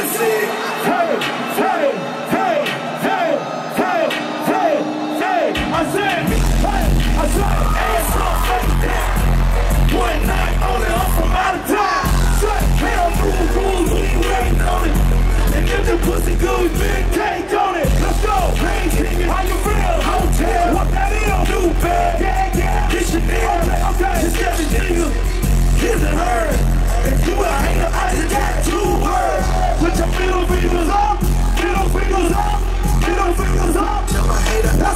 Hey, hey, hey, hey, hey, hey, hey. I said, hey, I said, ass off that. One night only, I'm from out of town. say, Hell, rules, rules, we ain't waiting it. And if the pussy good, big take on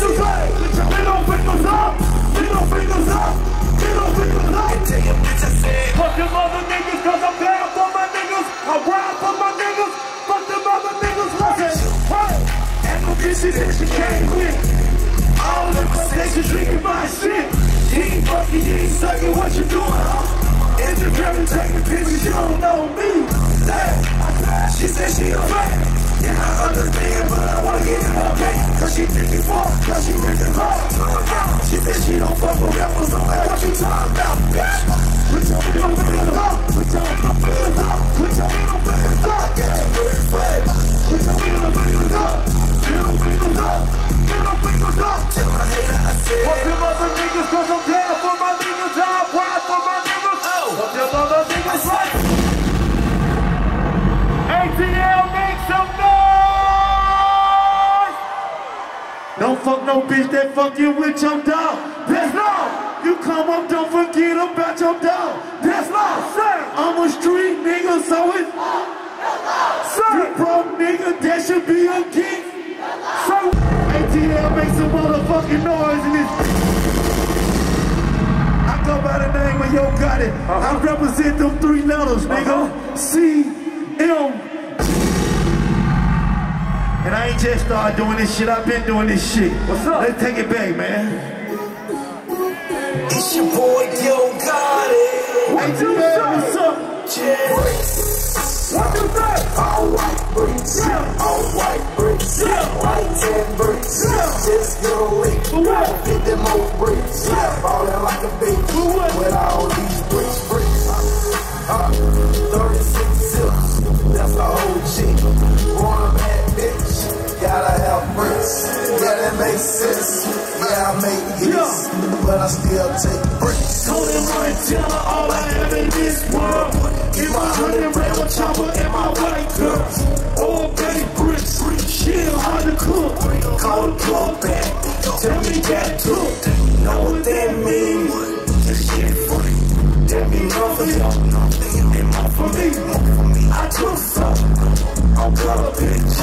Put your middle fingers up, middle fingers up, middle fingers up. And your bitch I said. fuck them other niggas, cause I'm down for my niggas. I ride for my niggas. Fuck them other niggas. Listen. And no bitches that came with. All of my stations drinking my shit. You ain't fucking, you ain't sucking, what you doing, huh? And taking pictures, you don't know me. Hey, she said she a fan. She thinking for, cause she thinking hard. She said she don't fuck with rappers, so like, what you talking about, bitch? Put your middle fingers up, put your middle fingers up, put your middle fingers up, get your booty flat. Put your middle fingers up, middle fingers up, middle fingers up. Tell my hater I said, Fuck them other no bitch that fuck you with your dog. That's law. You come up, don't forget about your dog. That's law. Sir, I'm a street nigga, so it's Sir, you broke nigga, that should be a king. So, ATL make some motherfucking noise in this. I go by the name of Yo Gotti. Uh-huh. I represent them three letters, nigga. Uh-huh. C And I ain't just started doing this shit. I've been doing this shit. What's up? Let's take it back, man. it's your boy Yo Gotti. ATL, what's up? Bricks. What you say? All white bricks. Yeah. All white bricks. Yeah. White tan bricks. Yeah. Just get a lick. For? Get them old bricks. Yeah. Ballin' like a bitch. For? With all these Tell me that took. Know what that mean? This shit. That mean nothing, y'all. Nothing. And more for me. For me. I took some. I'll cut a bitch.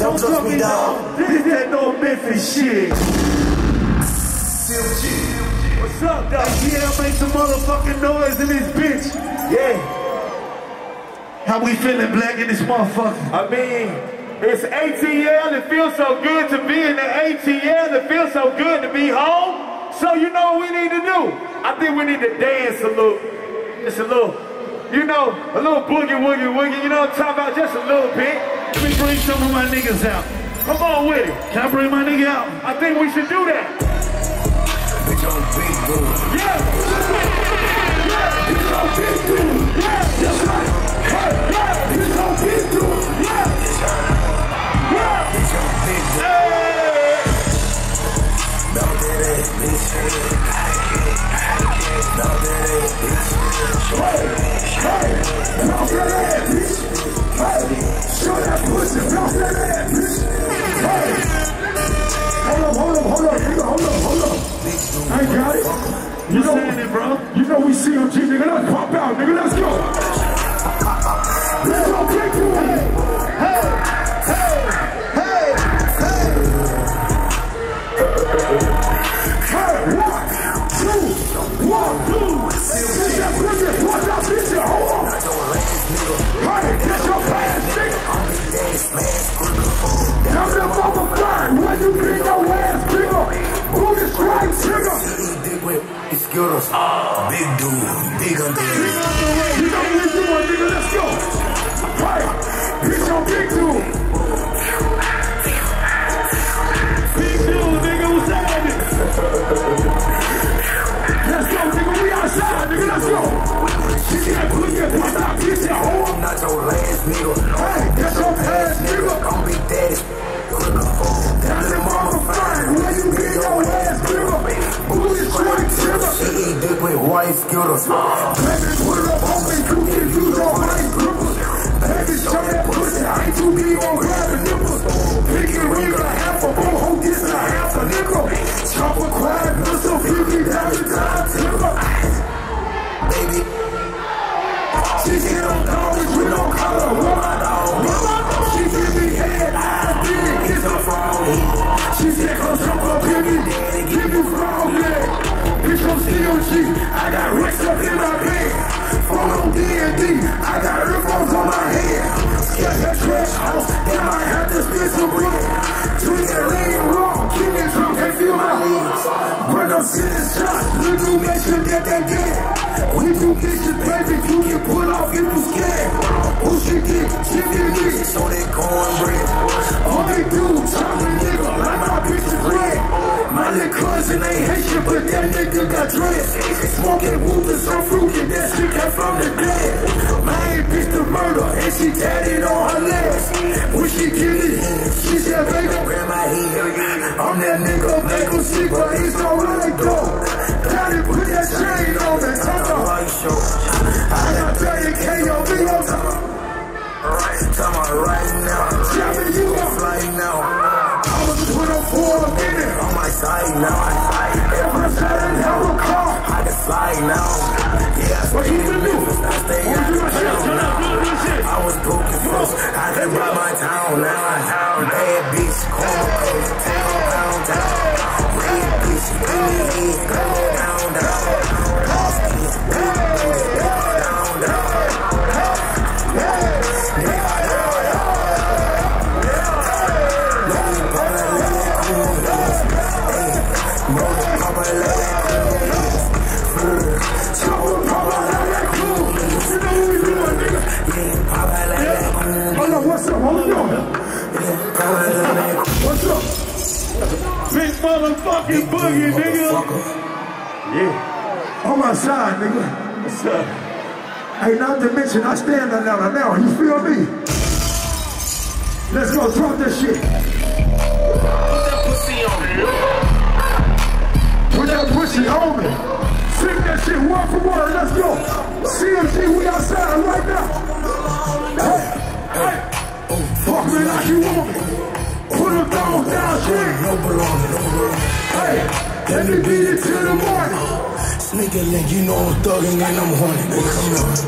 Don't touch me down. This that no Memphis shit. What's up, dog? Yeah, make some motherfucking noise in this bitch. Yeah. How we feeling black in this motherfucker? I mean, it's ATL. It feels so good to be in the ATL. It feels so good to be home. So you know what we need to do? I think we need to dance a little. Just a little. You know, a little boogie woogie woogie. You know what I'm talking about? Just a little bit. Let me bring some of my niggas out. Come on with it. Can I bring my nigga out? I think we should do that. Bitch on big boy. Yeah. Bitch on big dude. Yeah. That's right. Hey, yeah. Bitch on big dude. Ass, bitch. Know that ass, bitch. Bounce that ass, bitch. Show that pussy. Bounce that ass, bitch. Hold up, hold up, hold up, nigga. Hold up, hold up. I got it. You know, it, bro. You know we CMG, nigga. Let's pop out, nigga. Let's go. Let's go, big dude. It's Big dude, big on the You know what we doing, nigga? Let's go. Hey, bitch on big dude. Big dude, nigga, what's happening? Let's go, nigga. We outside, nigga. Let's go. Got put your pussy out, bitch. Hold on. Not your last nigga. Hey, that's white skittles. Baby, put it up on me, you can use your white grippers. Baby, show that pussy, I ain't too big on grabbing nipples. Pick and ring a half a bone, hoe gets a half a nickel. Chop a quiet pistol, feel me down the time timber. Baby, she hit on dogs, we don't call her one dog. She give me head, eyes, big, it's a frog. She said, come jump up in me from COG, I got rich up in my bed. Phone on D&D, I got earphones on my head. Get that trash house, then I have to spend some bread. Drink that lean raw, keep me drunk, can't feel my legs. Burn up sitting shots, look who make sure that they dead. We do bitches, baby, you get put off if you scared. Who she get, she get so they cornbread. All they do, chop a nigga, like my bitch is red. My little cousin ain't Haitian, but that nigga got dreads. Smoking and some fruit, and that shit came from the dead. My ain't bitch the murder, and she tatted on her legs. When she get it, she said, baby, grab my head. I'm that nigga, make him see, but he's alright though. Daddy, put that chain on me, come on. I got 30K on me, on top. Come on, right now. Me you a flight now. I was put on for a minute. On my side now. If I said I a car, I can fly now. Yeah, what you can do? I stay of town now. I was broke at first. I can buy motherfucking boogie, nigga. Yeah. On my side, nigga. What's up? Hey, not to mention, I stand on that now. You feel me? Let's go drop this shit. Put that pussy on me. Sing that shit word for word. Me beat it till the morning. Sneak a link, you know I'm thugging and I'm horny.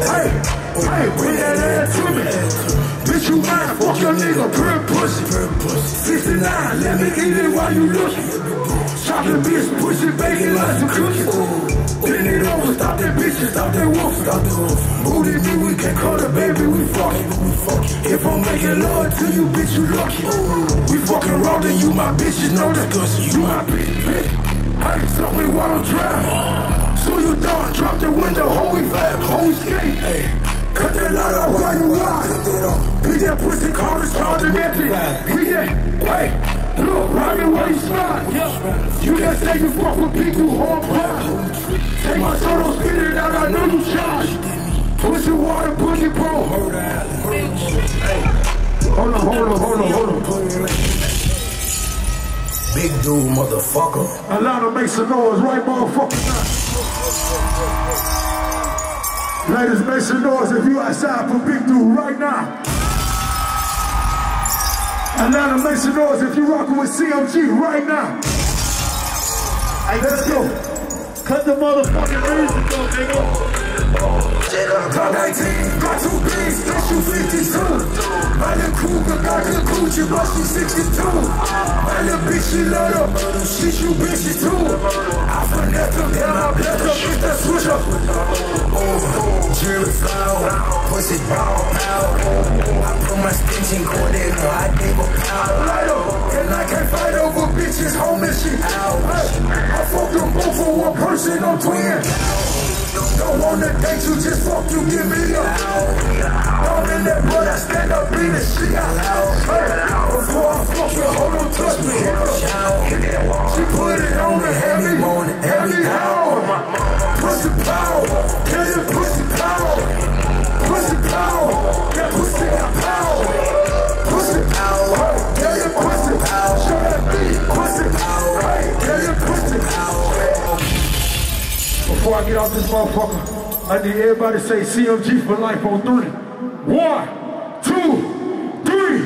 Hey, hey, bring that ass to me. Bitch, you mine, fuck your nigga, pure pussy. 69, let me eat it while you looking. Chocolate bitch, pussy, bacon, like some cookies. Bend it over, stop that bitch, stop that wolf. Stop the roof. Booty me, we can call the baby, we fucking. We fucking. If I'm making love to you, bitch, you lucky. We fucking raw, then you my bitch, you know that. You my bitch, bitch. Hey, me while I'm driving. So you done, drop the window, we vibe, hold we skate. Hey, cut that light off while you ride. Beat that pussy, call this charging empty. Beat that, wait, look, me while you slide. You can say you fuck with people who hold pride. Take my solo, spit it out, I know you charge. Pussy water, pussy pole. Big dude, motherfucker. Allow to make some noise right motherfucker now. Ladies, make some noise if you outside for Big Dude right now. Allow to make some noise if you rocking with CMG right now. Hey, let's go. Cut the motherfucking music though, nigga. Got 19, got two bigs, guess you 52. My little cougar got the coochie, but she 62. My little bitch, she the murder, she shoot bitches too. I finesse them, then I bless them, bitch, that switch up. Oh, jury flow, pussy ball, pow. I put my stitch in in her, I gave a pow. Light up, and I can't fight over bitches, homie, she out. I fuck them both for one person, I'm twin. Don't wanna date you, just fuck you, give me a I'm in that blood, I stand up, beat the shit Before I get off this motherfucker, I need everybody to say CMG for life on three. One, two, three.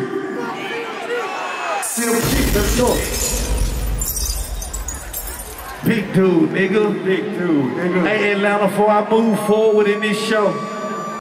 CMG, let's go. big dude, nigga. Big dude, nigga. Hey, Atlanta, before I move forward in this show,